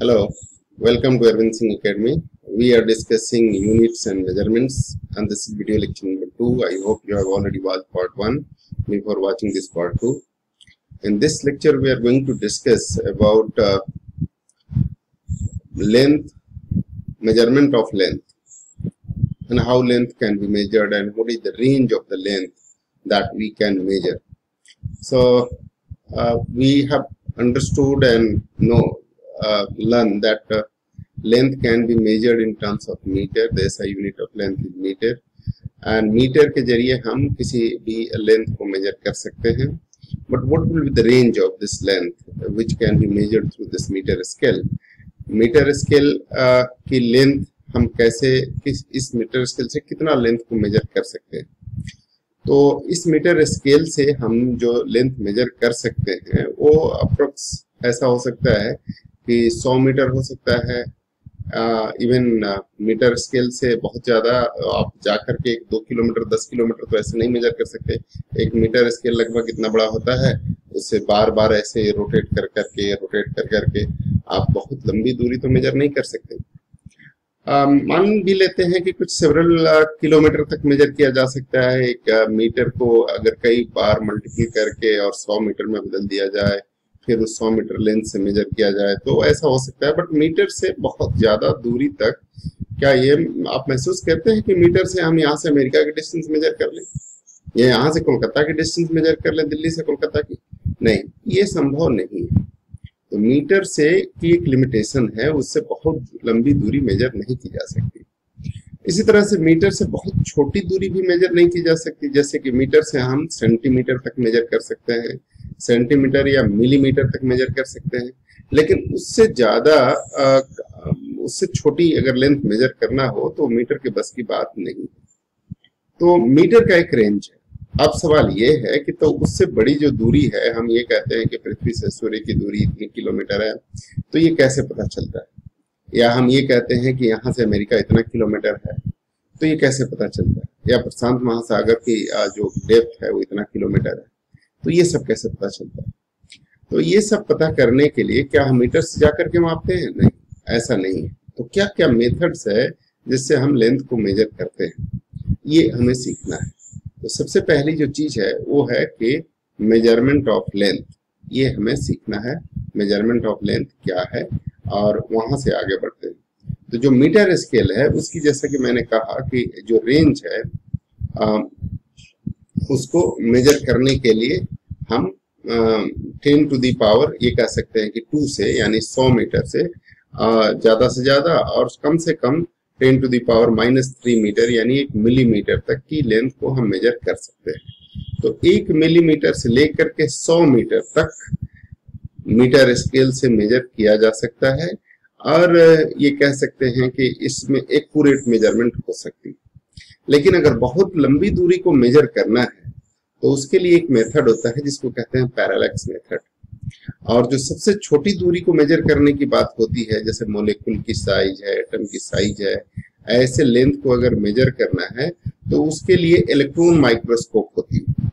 Hello, welcome to Arvind Singh Academy. We are discussing units and measurements and this is video lecture number 2. I hope you have already watched part 1 before watching this part 2. In this lecture we are going to discuss about uh, length, measurement of length and how length can be measured and what is the range of the length that we can measure. So uh, we have understood and know learn that uh, length can be measured in terms of meter the SI unit of length is meter and meter के ज़रिए हम किसी भी length को measure कर सकते हैं what will be the range of this length which can be measured through this meter scale meter scale uh, की length हम कैसे किस इस मीटर स्केल से कितना लेंथ को मेजर कर सकते हैं तो इस मीटर स्केल से हम जो लेंथ मेजर कर सकते हैं वो अप्रोक्स ऐसा हो सकता है कि 100 मीटर हो सकता है। इवन मीटर स्केल से बहुत ज़्यादा आप जाकर के एक दो किलोमीटर, दस किलोमीटर तो ऐसे नहीं मेजर कर सकते। एक मीटर स्केल लगभग इतना बड़ा होता है उससे बार बार ऐसे रोटेट कर, करके रोटेट कर, करके आप बहुत लंबी दूरी तो मेजर नहीं कर सकते। मान भी लेते हैं कि कुछ सेवरल किलोमीटर तक मेजर किया जा सकता है। एक मीटर को अगर कई बार मल्टीप्लाई करके और सौ मीटर में बदल दिया जाए फिर उस 100 मीटर लेंथ से मेजर किया जाए तो ऐसा हो सकता है बट मीटर से बहुत ज़्यादा दूरी तक क्या ये आप महसूस करते हैं कि मीटर से हम यहाँ से अमेरिका की डिस्टेंस मेजर कर लें? या यहाँ से कोलकाता की डिस्टेंस मेजर कर लें, दिल्ली से कोलकाता की? नहीं, ये संभव नहीं है। तो मीटर से की एक लिमिटेशन है, उससे बहुत लंबी दूरी मेजर नहीं की जा सकती। इसी तरह से मीटर से बहुत छोटी दूरी भी मेजर नहीं की जा सकती, जैसे कि मीटर से हम सेंटीमीटर तक मेजर कर सकते हैं। सेंटीमीटर या मिलीमीटर तक मेजर कर सकते हैं। लेकिन उससे ज़्यादा उससे छोटी अगर लेंथ मेजर करना हो तो मीटर के बस की बात नहीं। तो मीटर का एक रेंज है। अब सवाल ये है कि तो उससे बड़ी जो दूरी है, हम ये कहते हैं कि पृथ्वी से सूर्य की दूरी इतनी किलोमीटर है तो ये कैसे पता चलता है? या हम ये कहते हैं कि यहाँ से अमेरिका इतना किलोमीटर है तो ये कैसे पता चलता है? या प्रशांत महासागर की जो डेप्थ है, वो इतना किलोमीटर है। तो ये सब कैसे पता चलता है? तो ये सब पता करने के लिए क्या हम मीटर से जाकर के मापते हैं? नहीं, ऐसा नहीं है। तो क्या क्या मेथड्स है जिससे हम लेंथ को मेजर करते हैं? ये हमें सीखना है। तो सबसे पहली जो चीज़ है, वो है कि मेज़रमेंट ऑफ़ लेंथ ये हमें सीखना है मेज़रमेंट ऑफ़ लेंथ क्या है, और वहाँ से आगे बढ़ते हैं। तो जो मीटर स्केल है, उसकी जैसा कि मैंने कहा कि जो रेंज है उसको मेजर करने के लिए हम टेन टू दी पावर ये कह सकते हैं कि टू से, यानी सौ मीटर से ज़्यादा से ज़्यादा और कम से कम ten to the power minus three metre यानी एक मिलीमीटर तक की लेंथ को हम मेजर कर सकते हैं। तो एक मिलीमीटर से लेकर के सौ मीटर तक मीटर स्केल से मेजर किया जा सकता है और ये कह सकते हैं कि इसमें एक्यूरेट मेज़रमेंट हो सकती है। लेकिन अगर बहुत लंबी दूरी को मेजर करना है तो उसके लिए एक मेथड होता है जिसको कहते हैं पैरालैक्स मेथड और जो सबसे छोटी दूरी को मेजर करने की बात होती है, जैसे मोलिकुल की साइज़ है एटम की साइज़ है, ऐसे लेंथ को अगर मेजर करना है तो उसके लिए इलेक्ट्रॉन माइक्रोस्कोप होती है।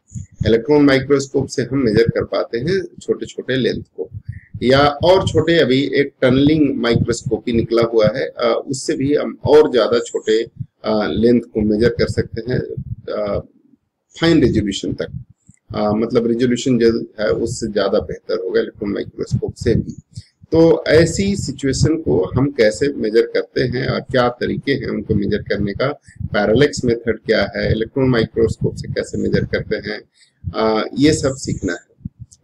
इलेक्ट्रॉन माइक्रोस्कोप से हम मेजर कर पाते हैं छोटे छोटे लेंथ को। या और छोटे, अभी एक टनलिंग माइक्रोस्कोपी निकला हुआ है उससे भी हम और ज़्यादा छोटे लेंथ को मेजर कर सकते हैं फाइन रेजोल्यूशन तक। आ, मतलब रेजोल्यूशन जो है उससे ज़्यादा बेहतर होगा इलेक्ट्रॉन माइक्रोस्कोप से भी। तो ऐसी सिचुएशन को हम कैसे मेजर करते हैं और क्या तरीके हैं उनको मेजर करने का? पैरालेक्स मेथड क्या है? इलेक्ट्रॉन माइक्रोस्कोप से कैसे मेजर करते हैं? आ, ये सब सीखना है।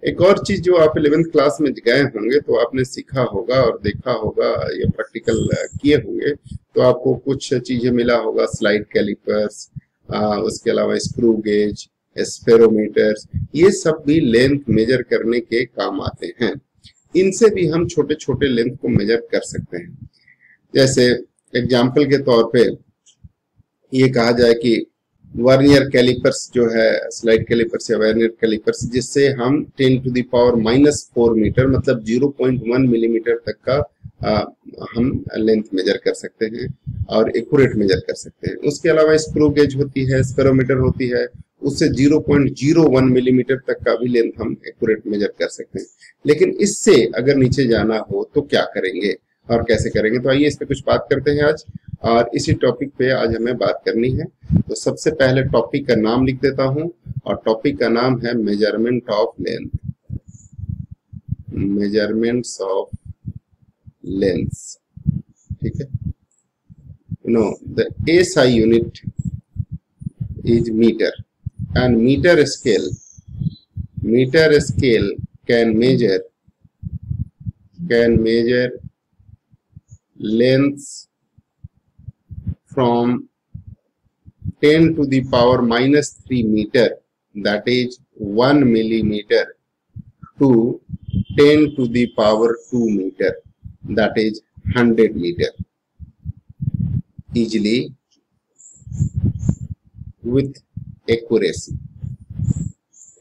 एक और चीज़ जो आप इलेवेंथ क्लास में गए होंगे तो आपने सीखा होगा और देखा होगा या प्रैक्टिकल किए होंगे तो आपको कुछ चीज़ें मिला होगा स्लाइड कैलिपर्स उसके अलावा स्क्रू गेज स्पेरोमीटर ये सब भी लेंथ मेजर करने के काम आते हैं। इनसे भी हम छोटे छोटे लेंथ को मेजर कर सकते हैं। जैसे एग्ज़ाम्पल के तौर पे ये कहा जाए कि वर्नियर कैलिपर्स जो है स्लाइड कैलिपर्स या वर्नियर कैलिपर्स जिससे हम 10 to the power minus four metre मतलब 0.1 मिलीमीटर तक का आ, हम लेंथ मेजर कर सकते हैं और एक्यूरेट मेजर कर सकते हैं। उसके अलावा स्क्रू गेज होती है स्पेरोमीटर होती है उससे 0.01 मिलीमीटर तक का भी लेंथ हम एक्यूरेट मेजर कर सकते हैं। लेकिन इससे अगर नीचे जाना हो तो क्या करेंगे और कैसे करेंगे? तो आइए इस पर कुछ बात करते हैं आज। और इसी टॉपिक पे आज हमें बात करनी है। तो सबसे पहले टॉपिक का नाम लिख देता हूँ और टॉपिक का नाम है measurement of length measurements of length ठीक है? No the SI unit is metre and meter scale meter scale can measure can measure lengths from 10 to the power minus 3 meter that is 1 millimeter to 10 to the power 2 meter that is 100 meter. Easily with accuracy.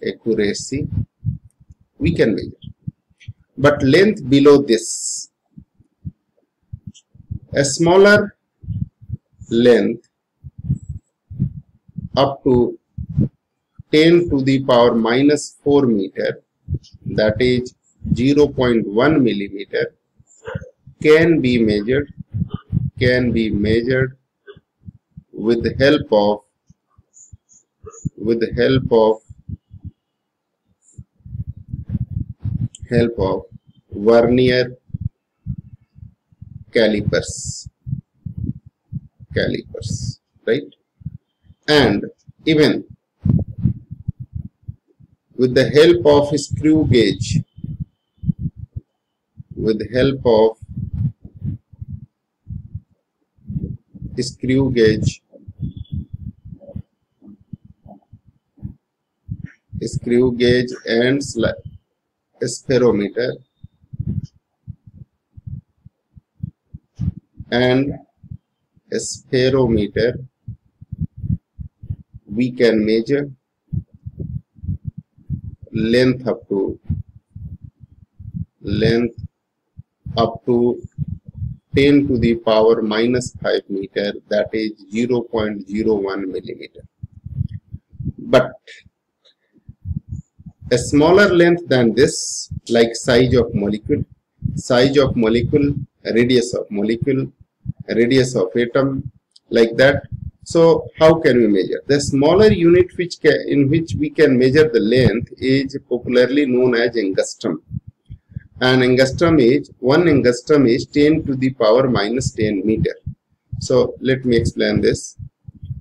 Accuracy we can measure. But length below this a smaller length up to 10 to the power minus 4 meter that is 0.1 millimeter can be measured can be measured with the help of with the help of help of vernier calipers calipers right? And even with the help of screw gauge with the help of screw gauge screw gauge and spherometer and spherometer we can measure length up to length up to 10 to the power minus 5 meter that is 0.01 millimeter. But a smaller length than this like size of molecule size of molecule radius of molecule radius of atom like that. So how can we measure? The smaller unit which can, in which we can measure the length is popularly known as angstrom and angstrom is one angstrom is 10 to the power minus 10 meter. So let me explain this.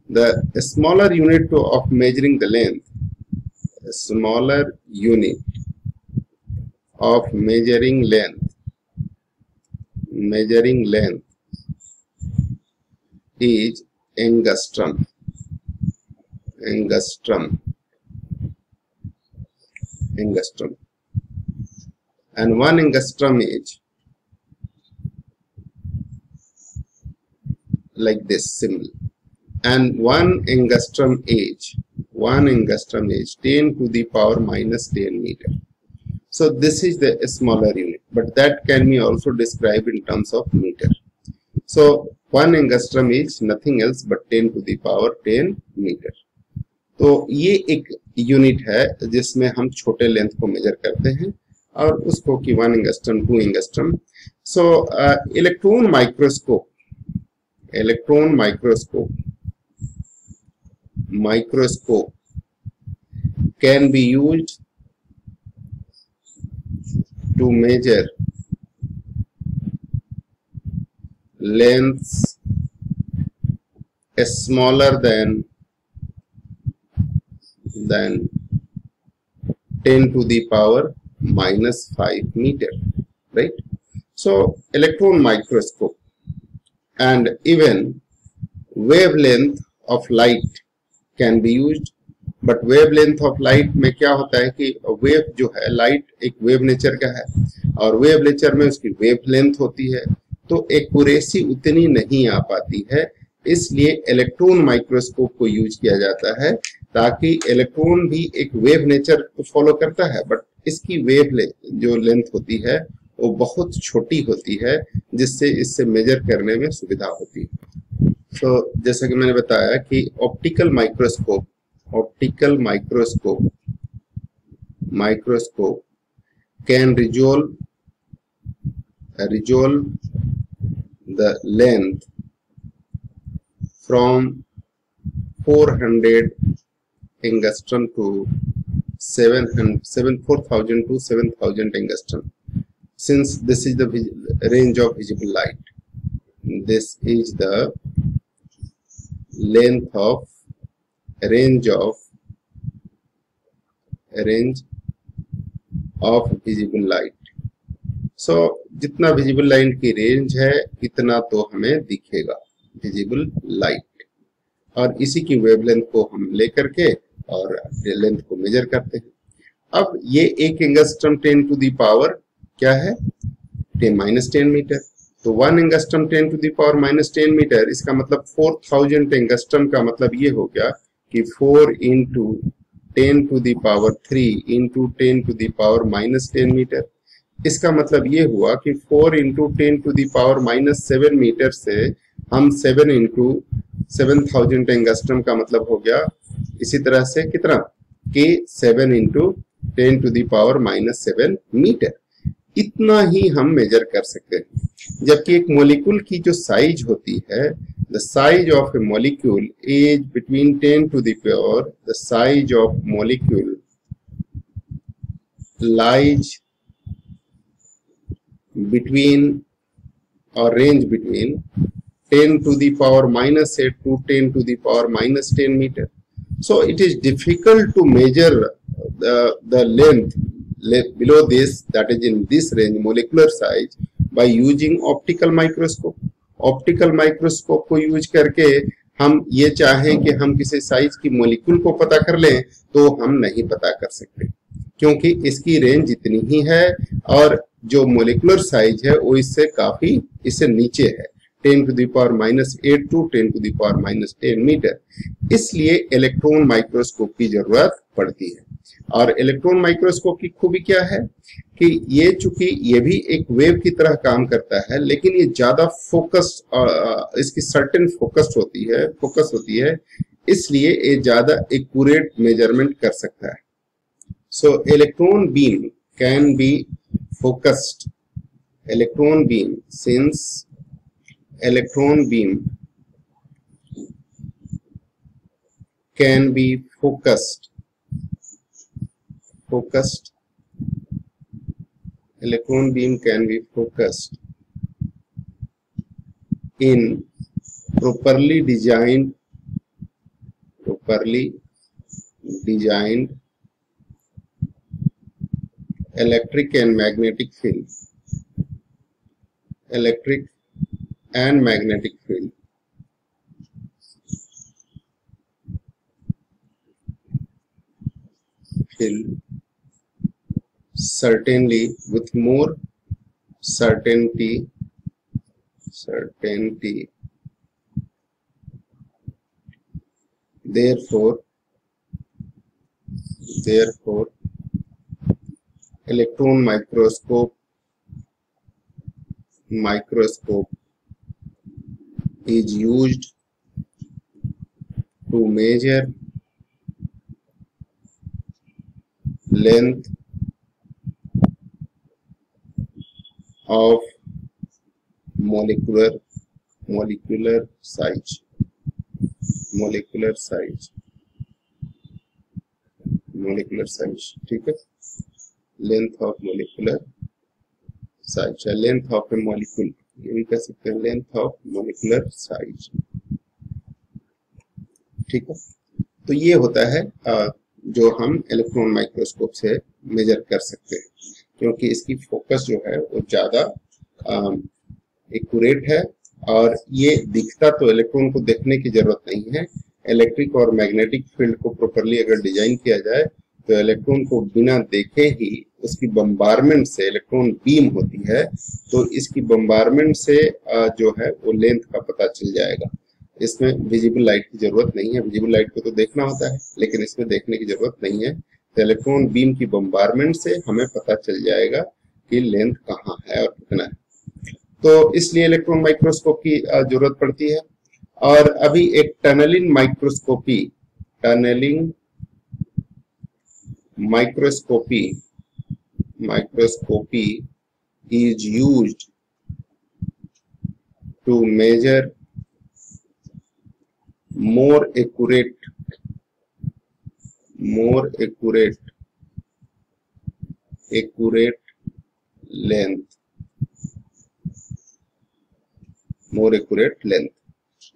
The smaller unit of measuring the length smaller unit of measuring length measuring length is angstrom angstrom angstrom and one angstrom is like this symbol and one angstrom age 1 angstrom is 10 to the power minus 10 meter. So this is the smaller unit, but that can be also described in terms of meter. So 1 angstrom is nothing else but 10 to the power 10 meter. तो ये एक unit है, जिसमें हम छोटे length को major करते हैं, और उसको कि one angstrom two angstrom so electron microscope electron microscope microscope can be used to measure lengths smaller than than 10 to the power minus 5 meter right so electron microscope and even wavelength of light can be use but wave length of light में क्या होता है कि wave जो है light एक wave nature का है और वेव नेचर में उसकी वेव लेंथ होती है तो एक्यूरेसी उतनी नहीं आ पाती है। इसलिए इलेक्ट्रॉन माइक्रोस्कोप को यूज़ किया जाता है ताकि इलेक्ट्रॉन भी एक वेव नेचर को फॉलो करता है बट इसकी वेव ले, जो लेंथ होती है वो बहुत छोटी होती है जिससे इससे मेजर करने में सुविधा होती है। तो जैसा कि मैंने बताया कि optical microscope optical microscope microscope can resolve resolve the length from 400 angstrom to 700 4000 to 7000 angstrom since this is the range of visible light this is the length of range of range of visible light so, जितना visible light की range है, इतना तो हमें दिखेगा। Visible light और इसी की वेवलेंथ को हम लेकर के और लेंथ को मेजर करते हैं। अब ये एक angstrom ten to the power क्या है? टेन माइनस टेन मीटर तो one angstrom ten to the power minus ten metre इसका मतलब फोर थाउज़ेंड एंगस्ट्रम का मतलब ये हो गया कि four into ten to the power three into ten to the power minus ten metre इसका मतलब ये हुआ कि four into ten to the power minus seven metre से हम seven into seven thousand angstrom का मतलब हो गया इसी तरह से कितना? के seven into ten to the power minus seven metre इतना ही हम मेजर कर सकते हैं। जबकि एक मोलिक्यूल की जो साइज़ होती है the size of a molecule is between ten to the power the size of molecule lies between और range between 10 to the power minus 8 to 10 to the power minus 10 meter. So it is difficult to measure the, the length below this that is in this range molecular size by using optical microscope. Optical microscope को use करके हम ये चाहें कि हम किसी size की molecule को पता कर लें तो हम नहीं पता कर सकते क्योंकि इसकी रेंज इतनी ही है और जो मोलिकुलर साइज़ है, वो इससे काफ़ी, इससे नीचे है। 10 to the power minus eight to, ten to the power minus ten metre. इसलिए इलेक्ट्रॉन माइक्रोस्कोप की ज़रूरत पड़ती है। और इलेक्ट्रॉन माइक्रोस्कोप की खूबी क्या है? कि ये चूँकि ये भी एक वेव की तरह काम करता है, लेकिन ये ज़्यादा फोकस इसकी सर्टेन फोकस होती है फोकस होती है। इसलिए ये ज़्यादा एक्यूरेट मेज़रमेंट कर सकता है। So electron beam can be focused electron beam since electron beam can be focused focused electron beam can be focused in properly designed properly designed electric and magnetic field. Electric and magnetic field. Field. Certainly with more certainty certainty. Therefore therefore electron microscope microscope is used to measure length of molecular molecular size molecular size molecular size ठीक है Length of molecular size length of a molecule. ये भी कह सकते हैं length of molecular size ठीक है? तो ये होता है जो हम इलेक्ट्रॉन माइक्रोस्कोप से मेजर कर सकते हैं। क्योंकि इसकी फोकस जो है, वो ज़्यादा एक्यूरेट है और ये दिखता तो इलेक्ट्रॉन को देखने की ज़रूरत नहीं है। इलेक्ट्रिक और मैग्नेटिक फ़ील्ड को प्रॉपरली अगर डिज़ाइन किया जाए तो इलेक्ट्रॉन को बिना देखे ही उसकी बम्बारमेंट से इलेक्ट्रॉन बीम होती है तो इसकी बम्बारमेंट से जो है, वो लेंथ का पता चल जाएगा। इसमें विजिबल लाइट की ज़रूरत नहीं है। विजिबल लाइट को तो देखना होता है, लेकिन इसमें देखने की ज़रूरत नहीं है। तो इलेक्ट्रॉन बीम की बम्बारमेंट से हमें पता चल जाएगा कि लेंथ कहाँ है और कितना है। तो इसलिए इलेक्ट्रॉन माइक्रोस्कोप की ज़रूरत पड़ती है। और अभी एक tunnelling microscopy tunnelling microscopy microscopy is used to measure more accurate more accurate accurate length more accurate length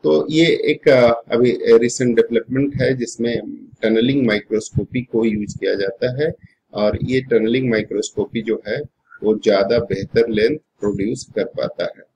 तो ये एक अभी रिसेंट डेवलपमेंट है जिसमें टनलिंग माइक्रोस्कोपी को यूज़ किया जाता है और ये टनलिंग माइक्रोस्कोपी जो है वो ज़्यादा बेहतर लेंथ प्रोड्यूस कर पाता है।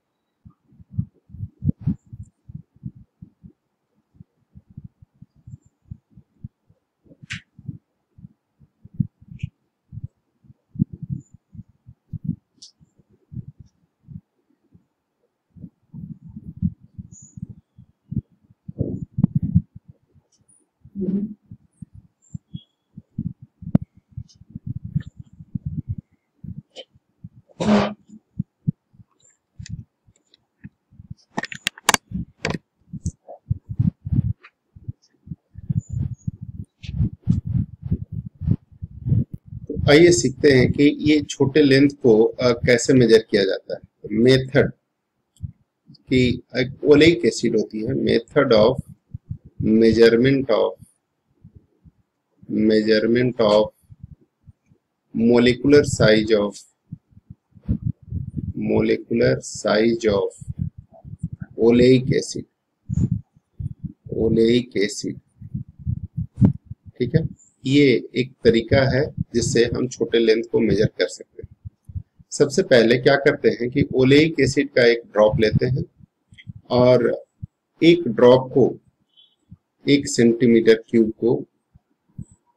आइए सीखते हैं कि ये छोटे लेंथ को कैसे मेजर किया जाता है। मेथड की ओलेइक एसिड होती है। Method of measurement of measurement of molecular size of molecular size of oleic acid oleic acid ठीक है? ये एक तरीका है जिससे हम छोटे लेंथ को मेजर कर सकते हैं। सबसे पहले क्या करते हैं कि ओलेइक एसिड का एक ड्रॉप लेते हैं और एक ड्रॉप को एक सेंटीमीटर क्यूब को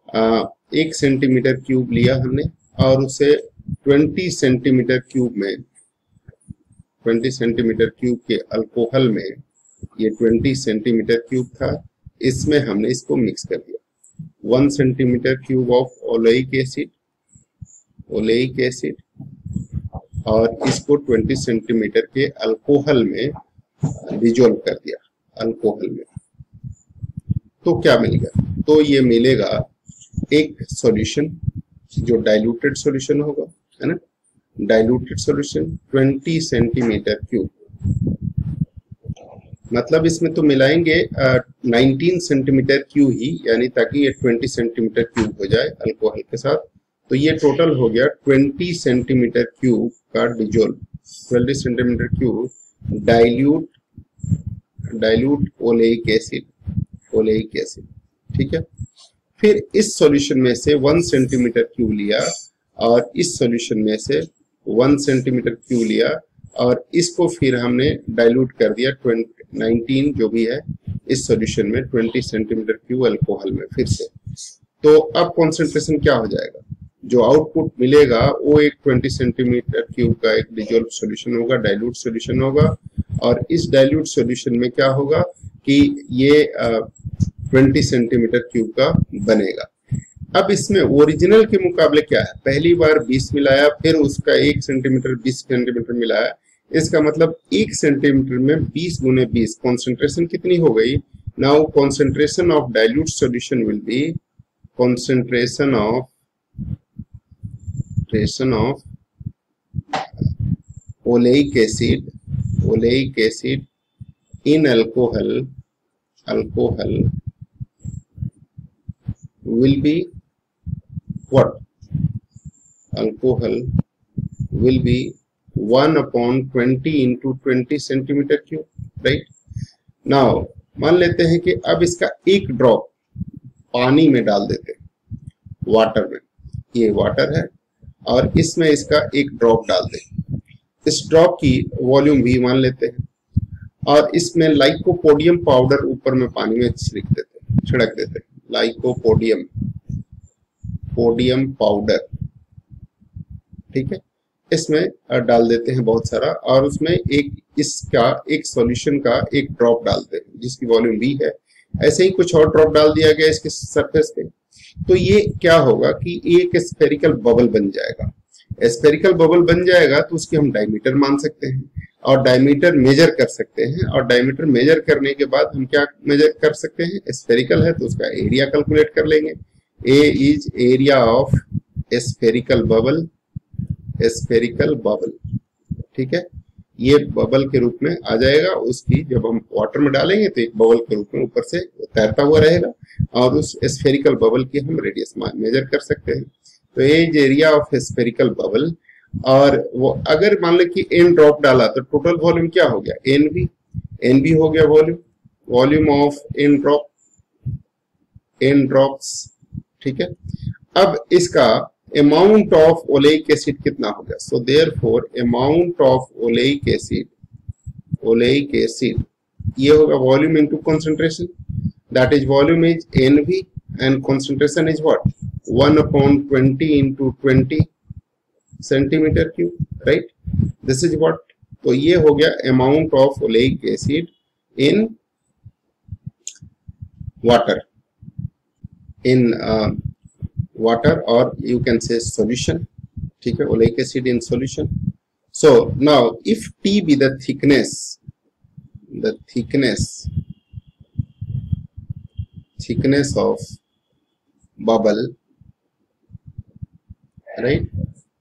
आ, एक सेंटीमीटर क्यूब लिया हमने और उसे 20 सेंटीमीटर क्यूब में 20 सेंटीमीटर क्यूब के अल्कोहल में ये 20 सेंटीमीटर क्यूब था इसमें हमने इसको मिक्स कर दिया। One centimetre cube of oleic acid oleic acid, और इसको 20 सेंटीमीटर के अल्कोहल में डिजोल्व कर दिया, अल्कोहल में। तो क्या मिलेगा? तो ये मिलेगा एक सॉल्यूशन, जो डाइल्यूटेड सॉल्यूशन होगा, है ना? Diluted solution 20 centimetre cube. मतलब इसमें तो मिलाएँगे नाइनटीन सेंटीमीटर क्यू ही, यानी ताकि ये ट्वेंटी सेंटीमीटर क्यूब हो जाए अल्कोहल के साथ। तो ये टोटल हो गया ट्वेंटी सेंटीमीटर क्यूब का dissolve twenty centimetre cube dilute dilute oleic acid oleic acid ठीक है? फिर इस सॉल्यूशन में से वन सेंटीमीटर क्यूब लिया और इस सॉल्यूशन में से वन सेंटीमीटर क्यूब लिया और इसको फिर हमने डाइल्यूट कर दिया ट्वेंटी 19 जो भी है, इस सॉल्यूशन में 20 सेंटीमीटर क्यूब अल्कोहल में फिर से। तो अब कॉन्सेंट्रेशन क्या हो जाएगा? जो आउटपुट मिलेगा, वो एक 20 सेंटीमीटर क्यूब का एक डिजोल्व सॉल्यूशन होगा डाइल्यूट सॉल्यूशन होगा। और इस डाइल्यूट सॉल्यूशन में क्या होगा कि ये ट्वेंटी सेंटीमीटर क्यूब का बनेगा। अब इसमें ओरिजिनल के मुकाबले क्या है? पहली बार 20 मिलाया, फिर उसका एक सेंटीमीटर 20 सेंटीमीटर मिलाया। इसका मतलब एक सेंटीमीटर में 20 गुने बीस कॉन्सेंट्रेशन कितनी हो गई? Now concentration of dilute solution will be concentration of ट्रेशन of oleic acid oleic acid in alcohol alcohol will be what? Alcohol will be one upon twenty into twenty centimetre cube, right? Now, मान लेते हैं कि अब इसका एक drop पानी में डाल देते वाटर में। ये वाटर है, और इसमें इसका एक ड्रॉप डाल दें। इस ड्रॉप की वॉल्यूम भी मान लेते हैं, और इसमें लाइकोपोडियम पाउडर ऊपर में पानी में छिड़क देते छिड़क देते लाइकोपोडियम, पोडियम पाउडर, ठीक है? इसमें डाल देते हैं बहुत सारा और उसमें एक इसका, एक सॉल्यूशन का एक ड्रॉप डालते हैं, जिसकी वॉल्यूम भी है। ऐसे ही कुछ और ड्रॉप डाल दिया गया इसके सरफेस पे। तो ये क्या होगा कि एक स्पेरिकल बबल बन जाएगा। स्पेरिकल बबल बन जाएगा तो उसकी हम डायमीटर मान सकते हैं और डायमीटर मेजर कर सकते हैं और डायमीटर मेजर करने के बाद हम क्या मेजर कर सकते हैं? स्पेरिकल है तो उसका एरिया कैलकुलेट कर लेंगे। A is area of spherical bubble spherical bubble. ठीक है? ये बबल के रूप में आ जाएगा, उसकी जब हम वाटर में डालेंगे तो एक बबल के रूप में ऊपर से तैरता हुआ रहेगा और उस स्फेरिकल बबल की हम रेडियस मेजर कर सकते हैं। तो as area of spherical bubble और वो अगर मान लो कि एन ड्रॉप डाला तो टोटल वॉल्यूम क्या हो गया? एन बी एन भी हो गया volume volume of n drop n drops ठीक है? अब इसका अमाउंट ऑफ़ ओलेइक एसिड कितना हो गया? So therefore amount of oleic acid oleic acid ये होगा volume into concentration that is volume is n V and concentration is what 1 upon 20 into 20 centimetre cube right this is what तो ये हो गया amount of oleic acid in water in water or you can say solution ठीक है oleic acid in solution so now if T be the thickness the thickness thickness of bubble right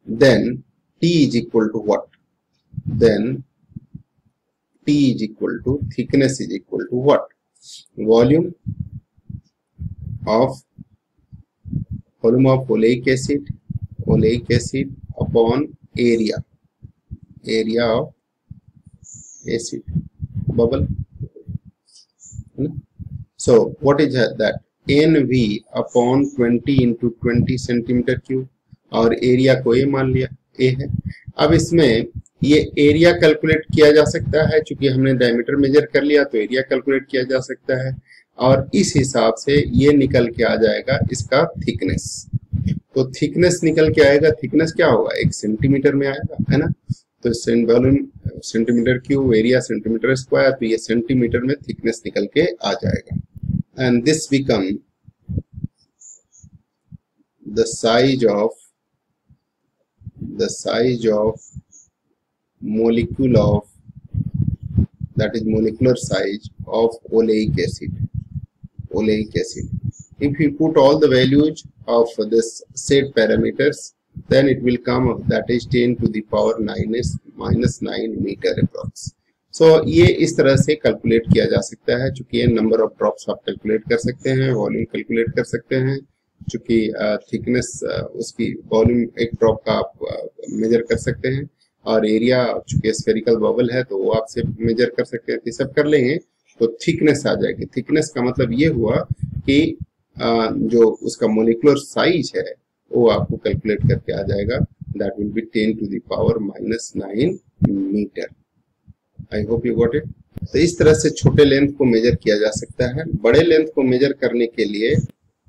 then T is equal to what then T is equal to thickness is equal to what volume of volume of oleic acid oleic acid upon area area of acid bubble so what is that nv upon 20 into 20 centimeter cube और area को A मान लिया ए है अब इसमें ये area calculate किया जा सकता है क्योंकि हमने डायमीटर मेजर कर लिया तो एरिया कैलकुलेट किया जा सकता है और इस हिसाब से ये निकल के आ जाएगा इसका थिकनेस तो थिकनेस निकल के आएगा थिकनेस क्या होगा? एक सेंटीमीटर में आएगा, है ना? तो volume centimetre cube area centimetre square तो ये सेंटीमीटर में थिकनेस निकल के आ जाएगा। And this become the size of the size of molecule of that is molecular size of oleic acid oleic acid. If we put all the values of this set parameters, then it will come that is 10 to the power 9 is minus 9 meter approx. so, ये इस तरह से calculate किया जा सकता है चूँकि ये नंबर ऑफ़ ड्रॉप्स आप कैलकुलेट कर सकते हैं वॉल्यूम कैलकुलेट कर सकते हैं चूँकि थिकनेस उसकी वॉल्यूम एक ड्रॉप का आप मेजर कर सकते हैं और एरिया चूँकि स्फेरिकल बबल है तो वो आपसे मेजर कर सकते हैं तो सब कर लेंगे तो थिकनेस आ जाएगी। थिकनेस का मतलब ये हुआ कि जो उसका मोलिकुलर साइज़ है, वो आपको कैलकुलेट करके आ जाएगा। That will be ten to the power minus nine metre I hope you got it तो इस तरह से छोटे लेंथ को मेजर किया जा सकता है। बड़े लेंथ को मेजर करने के लिए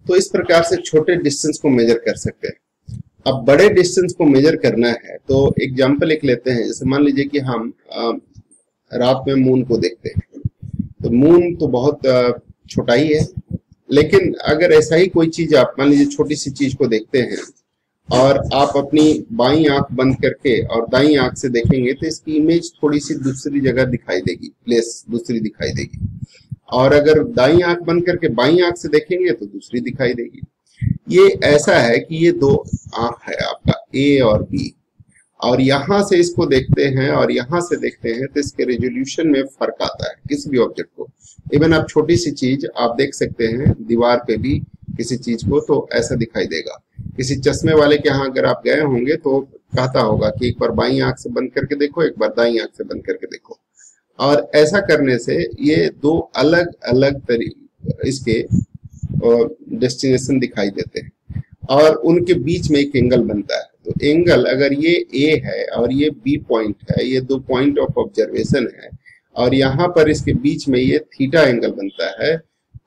तो इस प्रकार से छोटे डिस्टेंस को मेजर कर सकते हैं। अब बड़े डिस्टेंस को मेजर करना है तो एग्ज़ाम्पल एक लेते हैं। जैसे मान लीजिए कि हम रात में मून को देखते हैं। तो मून तो बहुत छोटा ही है। लेकिन अगर ऐसा ही कोई चीज़ आप, मान लीजिए छोटी सी चीज़ को देखते हैं और आप अपनी बाई आँख बंद करके और दाई आँख से देखेंगे तो इसकी इमेज थोड़ी सी दूसरी जगह दिखाई देगी प्लेस दूसरी दिखाई देगी। और अगर दाई आँख बंद करके बाई आँख से देखेंगे तो दूसरी दिखाई देगी। ये ऐसा है कि ये दो आँख है, आपका ए और बी और यहाँ से इसको देखते हैं और यहाँ से देखते हैं तो इसके रेजोल्यूशन में फ़र्क आता है किसी भी ऑब्जेक्ट को। इवन आप छोटी सी चीज़ आप देख सकते हैं, दीवार पे भी किसी चीज़ को तो ऐसा दिखाई देगा। किसी चश्मे वाले के यहाँ अगर आप गए होंगे तो कहता होगा कि एक बार बाई आँख से बंद करके देखो, एक बार दाई आँख से बंद करके देखो। और ऐसा करने से ये दो अलग अलग इसके डेस्टिनेशन दिखाई देते हैं। और उनके बीच में एक एंगल बनता है। तो एंगल अगर ये ए है और ये बी पॉइंट है, ये दो पॉइंट ऑफ़ ऑब्जर्वेशन है, और यहाँ पर इसके बीच में ये थीटा एंगल बनता है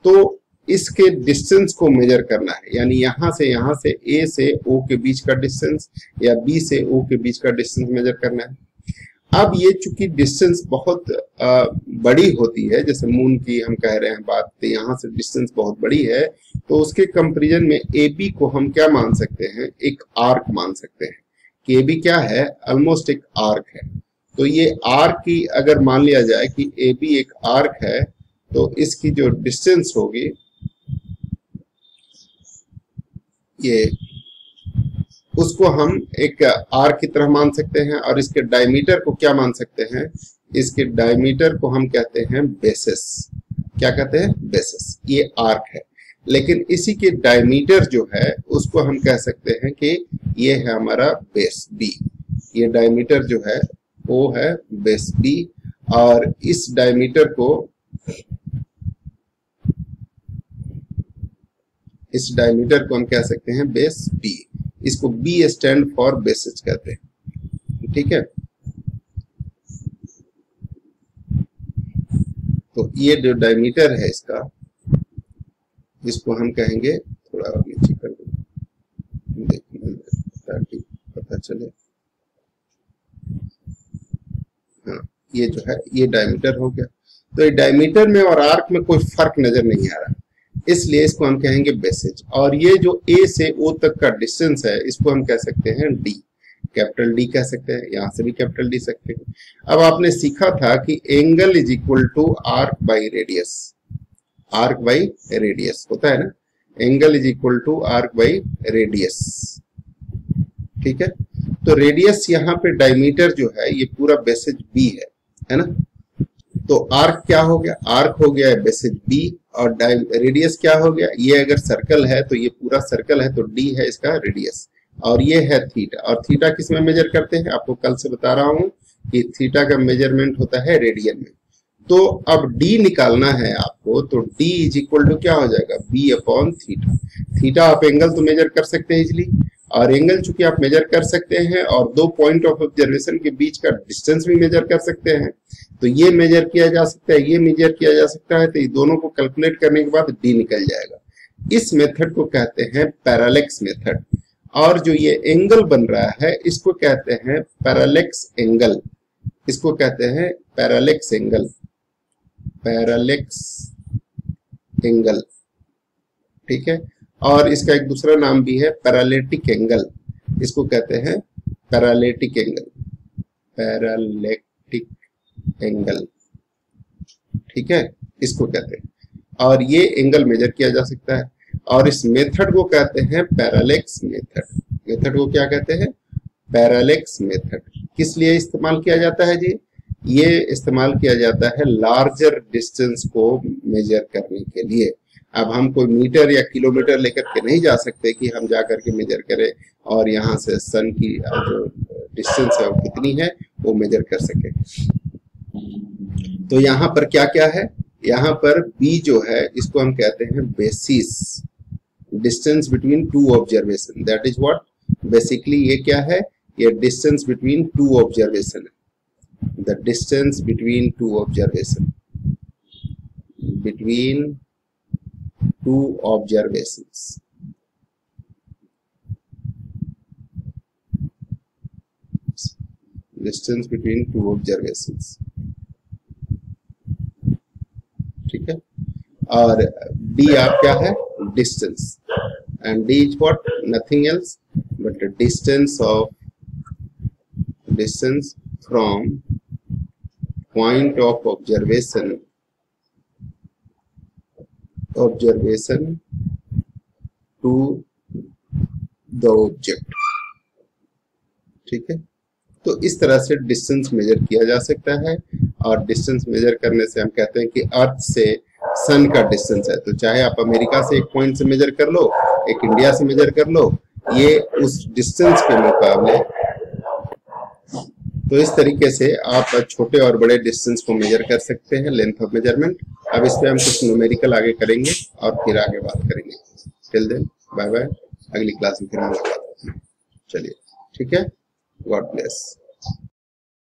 तो इसके डिस्टेंस को मेजर करना है। यानी यहाँ से यहाँ से ए से ओ के बीच का डिस्टेंस या बी से ओ के बीच का डिस्टेंस मेजर करना है। अब ये चूँकि डिस्टेंस बहुत बड़ी होती है, जैसे मून की हम कह रहे हैं बात तो यहाँ से डिस्टेंस बहुत बड़ी है तो उसके कंपेरिजन में ए बी को हम क्या मान सकते हैं? एक आर्क मान सकते हैं। कि ए बी क्या है? ऑलमोस्ट एक आर्क है। तो ये आर्क की अगर मान लिया जाए कि ए बी एक आर्क है तो इसकी जो डिस्टेंस होगी, ये उसको हम एक आर की तरह मान सकते हैं और इसके डायमीटर को क्या मान सकते हैं? इसके डायमीटर को हम कहते हैं बेसिस क्या कहते हैं? बेसिस ये आर्क है। लेकिन इसी के डायमीटर जो है, उसको हम कह सकते हैं कि ये है हमारा बेस बी ये डायमीटर जो है, वो है बेस बी और इस डायमीटर को, इस डायमीटर को हम कह सकते हैं बेस बी इसको बी स्टैंड फॉर बेसिस कहते हैं। ठीक है? तो ये जो डायमीटर है इसका, इसको हम कहेंगे थोड़ा और नीचे कर दो। ताकि पता चले। हाँ ये जो है, ये डायमीटर हो गया। तो ये डायमीटर में और आर्क में कोई फ़र्क नज़र नहीं आ रहा। इसलिए इसको हम कहेंगे बेसेज। और ये जो ए से ओ तक का डिस्टेंस है, इसको हम कह सकते हैं डी कैपिटल डी कह सकते हैं, यहाँ से भी कैपिटल डी सकते हैं। अब आपने सीखा था कि angle is equal to arc by radius arc by radius होता है ना? Angle is equal to arc by radius ठीक है? तो रेडियस यहाँ पे डायमीटर जो है, ये पूरा बेसेज बी है है ना? तो आर्क क्या हो गया? आर्क हो गया बेसिस बी और रेडियस क्या हो गया? ये अगर सर्कल है तो ये पूरा सर्कल है तो डी है इसका रेडियस और ये है थीटा और थीटा किसमें मेजर करते हैं? आपको कल से बता रहा हूँ कि थीटा का मेज़रमेंट होता है रेडियन में। तो अब डी निकालना है आपको तो डी इज़ इक्वल टू क्या हो जाएगा? बी अपॉन थीटा थीटा आप एंगल तो मेजर कर सकते हैं इजिली और एंगल चूँकि आप मेजर कर सकते हैं और दो पॉइंट ऑफ़ ऑब्जर्वेशन के बीच का डिस्टेंस भी मेजर कर सकते हैं। तो ये मेजर किया जा सकता है, ये मेजर किया जा सकता है तो ये दोनों को कैलकुलेट करने के बाद डी निकल जाएगा। इस मेथड को कहते हैं पैरालेक्स मेथड और जो ये एंगल बन रहा है, इसको कहते हैं पैरालेक्स एंगल इसको कहते हैं पैरालेक्स एंगल पैरालेक्स एंगल ठीक है? और इसका एक दूसरा नाम भी है पैरालेटिक एंगल इसको कहते हैं पैरालेटिक एंगल पैरालेटिक एंगल ठीक है? इसको कहते हैं। और ये एंगल मेजर किया जा सकता है। और इस मेथड को कहते हैं पैरालेक्स मेथड मेथड को क्या कहते हैं? पैरालेक्स मेथड किस लिए इस्तेमाल किया जाता है जी? ये इस्तेमाल किया जाता है लार्जर डिस्टेंस को मेजर करने के लिए। अब हम कोई मीटर या किलोमीटर लेकर के नहीं जा सकते कि हम जा करके मेजर करें और यहाँ से सन की जो डिस्टेंस है वो कितनी है, वो मेजर कर सके। तो यहाँ पर क्या क्या है? यहाँ पर बी जो है, इसको हम कहते हैं basis distance between two observation that is what basically ये क्या है? ये डिस्टेंस बिटवीन टू ऑब्जर्वेशन है। The distance between two observation between two observations. Distance between two observations. ठीक है और d आप क्या है distance and d is what nothing else but the distance of distance from point of observation Observation to the object. ठीक है? तो इस तरह से डिस्टेंस मेजर किया जा सकता है और डिस्टेंस मेजर करने से हम कहते हैं कि अर्थ से सन का डिस्टेंस है। तो चाहे आप अमेरिका से एक पॉइंट से मेजर कर लो, एक इंडिया से मेजर कर लो, ये उस डिस्टेंस के मुकाबले तो इस तरीके से आप छोटे और बड़े डिस्टेंस को मेजर कर सकते हैं लेंथ ऑफ़ मेज़रमेंट अब इस पर हम कुछ न्यूमेरिकल आगे करेंगे और फिर आगे बात करेंगे। टिल देन बाय बाय अगली क्लास में फिर मुलाकात चलिए, ठीक है? God bless